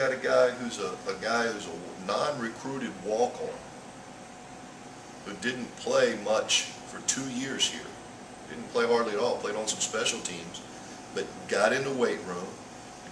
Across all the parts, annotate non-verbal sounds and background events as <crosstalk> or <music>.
got a guy who's a, a guy who's a non-recruited walk-on who didn't play much for two years here. Didn't play hardly at all, played on some special teams, but got in the weight room,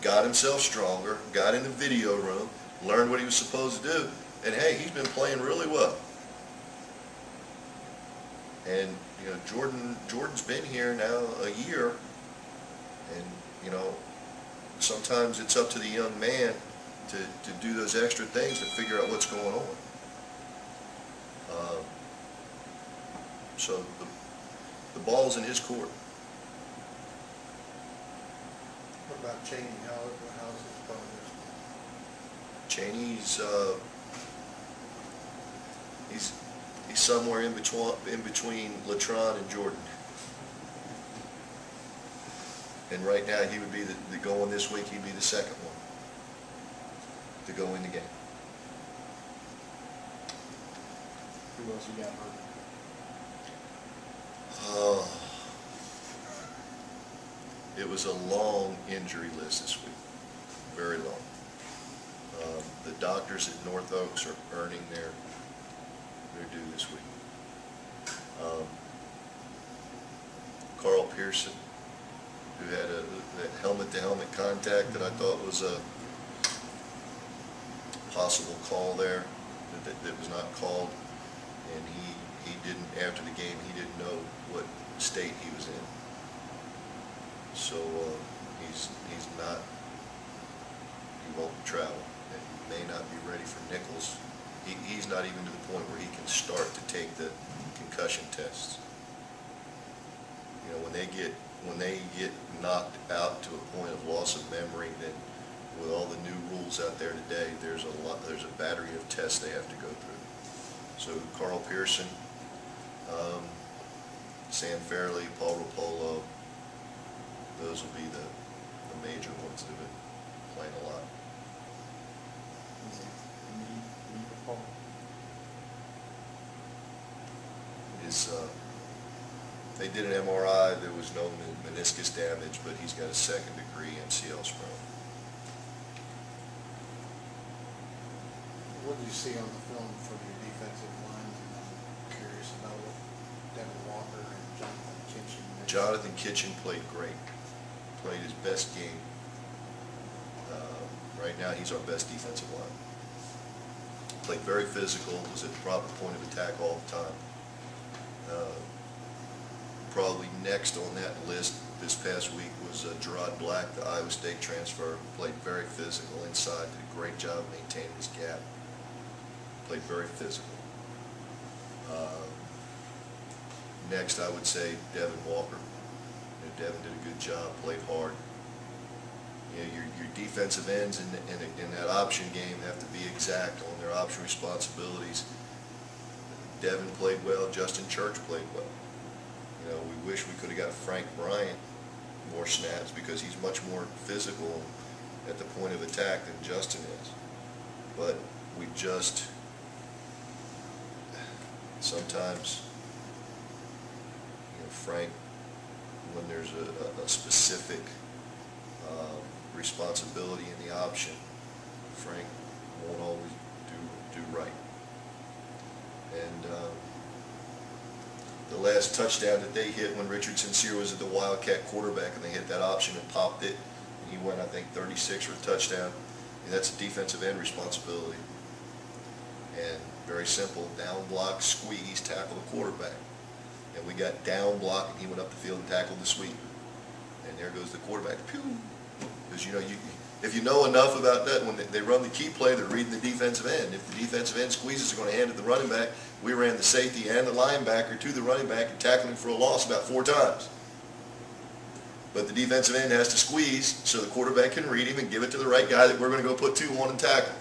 got himself stronger, got in the video room, learned what he was supposed to do, and hey, he's been playing really well. And, you know, Jordan, Jordan's been here now a year, and, you know, sometimes it's up to the young man to, to do those extra things to figure out what's going on. Um, so the, the ball's in his court. What about Cheney? How, how's his progress? Cheney's, uh, he's, he's somewhere in between, in between Latron and Jordan. And right now, he would be the, the going this week, he'd be the second one to go in the game. Who else you got hurt? Uh, It was a long injury list this week, very long. Um, The doctors at North Oaks are earning their, their due this week. Um, Carl Pearson, who had a, that helmet-to-helmet contact that I thought was a possible call there, that- that, was not called. And he, he didn't, after the game, he didn't know what state he was in. So, uh, he's, he's not, he won't travel, and he may not be ready for Nicholls. He, he's not even to the point where he can start to take the concussion tests. You know, when they get, when they get knocked out to a point of loss of memory, then with all the new rules out there today, there's a lot, there's a battery of tests they have to go through. So Carl Pearson, um, Sam Fairley, Paul Rapolo, those will be the, the major ones that have been playing a lot. Is uh, they did an MRI, there was no meniscus damage, but he's got a second degree MCL sprain. What did you see on the film from your defensive line? I'm curious about what Devin Walker and Jonathan Kitchen. did. Jonathan Kitchen played great, played his best game. Uh, Right now, he's our best defensive line. Played very physical, was at the proper point of attack all the time. Uh, Probably next on that list this past week was uh, Gerard Black, the Iowa State transfer, played very physical inside, did a great job maintaining his gap. Played very physical. Uh, Next, I would say Devin Walker. You know, Devin did a good job, played hard. You know, your, your defensive ends in, in, in that option game have to be exact on their option responsibilities. Devin played well, Justin Church played well. You know, we wish we could have got Frank Bryant more snaps because he's much more physical at the point of attack than Justin is. But we just, sometimes, you know, Frank, when there's a, a- specific um, responsibility in the option, Frank won't always do, do right. And um, the last touchdown that they hit when Richard Sincere was at the Wildcat quarterback and they hit that option and popped it, and he went, I think, 36 for a touchdown, and that's a defensive end responsibility. And very simple, down block, squeeze, tackle the quarterback. And we got down block, and he went up the field and tackled the sweep. And there goes the quarterback, pew. Because, you know, you, if you know enough about that, when they, run the key play, they're reading the defensive end. If the defensive end squeezes, they're going to hand it to the running back. We ran the safety and the linebacker to the running back and tackled him for a loss about four times. But the defensive end has to squeeze so the quarterback can read him and give it to the right guy that we're going to go put two on and tackle.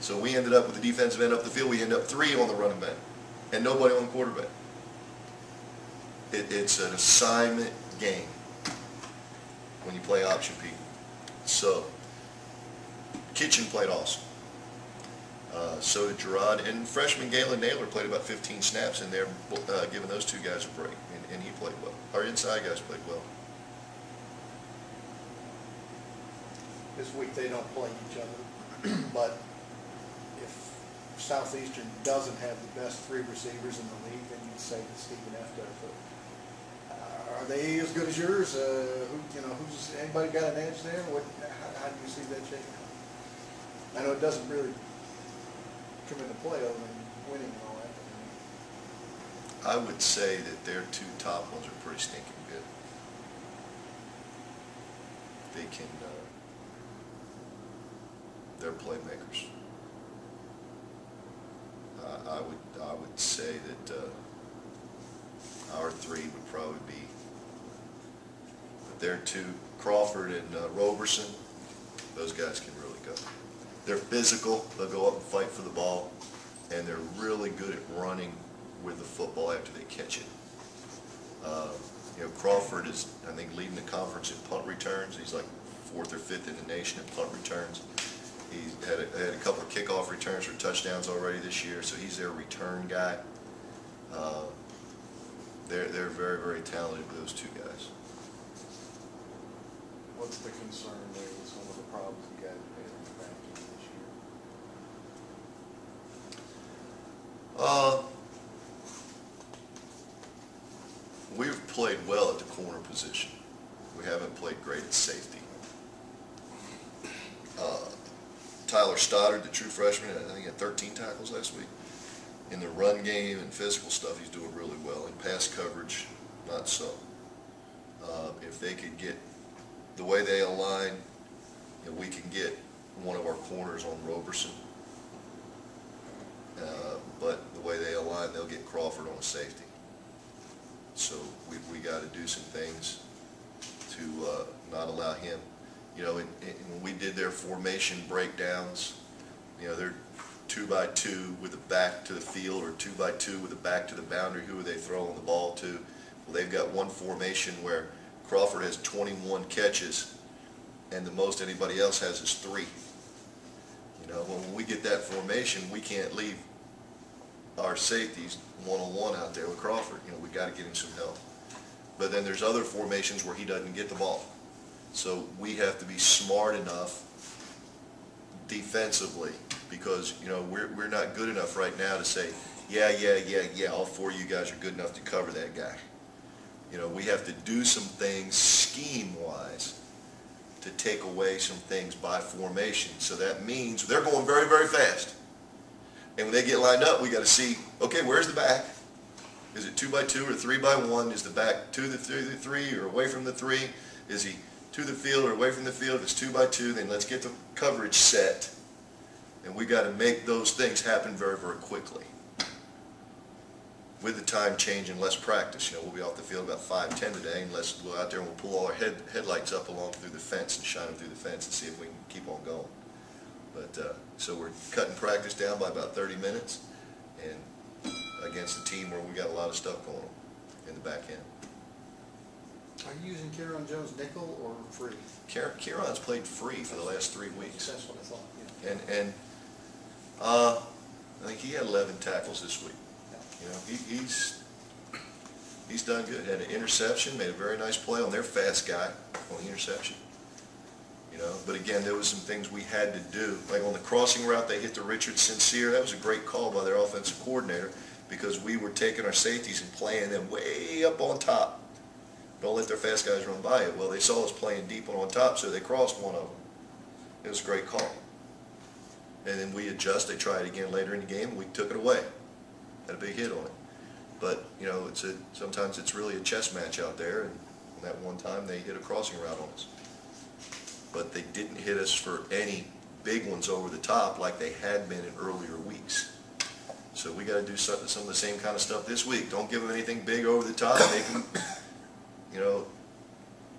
So we ended up with the defensive end up the field. We end up three on the running back and nobody on the quarterback. It, it's an assignment game when you play option people. So, Kitchen played awesome. Uh, so did Gerard, and freshman Galen Naylor played about 15 snaps in there, uh, giving those two guys a break, and, and he played well. Our inside guys played well. this week they don't play each other, <clears throat> but if Southeastern doesn't have the best three receivers in the league, then you'd say that Stephen F. does. But uh, Are they as good as yours? Uh, who, you know, who's, anybody got an edge there? What, how, how do you see that shaking? I know it doesn't really come into play other than winning and all that. I would say that their two top ones are pretty stinking good. They can, uh, they're playmakers. I, would, I would say that, uh, our three would probably be, their two, Crawford and uh, Roberson, those guys can really go. They're physical, they'll go up and fight for the ball, and they're really good at running with the football after they catch it. Uh, You know, Crawford is, I think, leading the conference in punt returns. He's like fourth or fifth in the nation in punt returns. He's had a, had a couple of kickoff returns for touchdowns already this year, so he's their return guy. Uh, They're, they're very, very talented, those two guys. What's the concern there with some of the problems you guys have had in the back end this year? Uh, We've played well at the corner position. We haven't played great at safety. Uh, Tyler Stoddard, the true freshman, I think had 13 tackles last week. In the run game and physical stuff, he's doing really well. In pass coverage, not so. Uh, If they could get, the way they align, you know, we can get one of our corners on Roberson. Uh, But the way they align, they'll get Crawford on a safety. So we, we gotta do some things to, uh, not allow him, you know, when we did their formation breakdowns, you know, they're two by two with the back to the field, or two by two with the back to the boundary, who are they throwing the ball to? Well, they've got one formation where Crawford has twenty-one catches, and the most anybody else has is three. You know, when we get that formation, we can't leave our safeties one-on-one out there with Crawford, you know, we gotta get him some help. But then there's other formations where he doesn't get the ball. So we have to be smart enough defensively, because, you know, we're, we're not good enough right now to say, yeah, yeah, yeah, yeah, all four of you guys are good enough to cover that guy. You know, we have to do some things scheme-wise to take away some things by formation. So that means they're going very, very fast. And when they get lined up, we gotta see, okay, where's the back? Is it two by two or three by one? Is the back to the three, the three or away from the three? Is he to the field or away from the field? If it's two by two, then let's get the coverage set. And we gotta make those things happen very, very quickly. With the time change and less practice, you know, we'll be off the field about five, ten today, and let's go out there and we'll pull all our head, headlights up along through the fence and shine them through the fence and see if we can keep on going. But, uh, so we're cutting practice down by about thirty minutes and against a team where we got a lot of stuff going on in the back end. Are you using Kieran Jones nickel or free? Kieran's played free for the last three weeks. That's what I thought, yeah. And, and, uh, I think he had eleven tackles this week. You know, he, he's, he's done good. Had an interception, made a very nice play on their fast guy on the interception. You know, but again, there was some things we had to do. Like on the crossing route, they hit the Richard Sincere. That was a great call by their offensive coordinator because we were taking our safeties and playing them way up on top. Don't let their fast guys run by it. Well, they saw us playing deep on top, so they crossed one of them. It was a great call. And then we adjust, they it again later in the game, we took it away. Had a big hit on it. But, you know, it's a, sometimes it's really a chess match out there, and that one time they hit a crossing route on us. But they didn't hit us for any big ones over the top like they had been in earlier weeks. So we gotta do some, some of the same kind of stuff this week. Don't give them anything big over the top, make them, you know,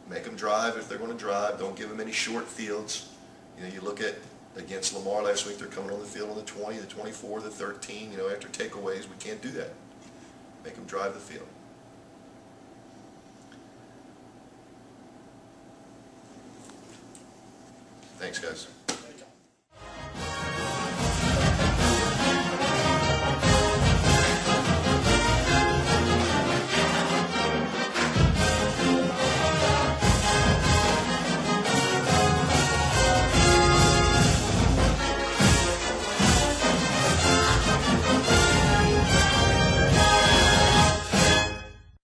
make them drive if they're gonna drive, don't give them any short fields. You know, you look at, against Lamar last week, they're coming on the field on the twenty, the twenty-four, the thirteen, you know, after takeaways, we can't do that. Make them drive the field. Thanks, guys.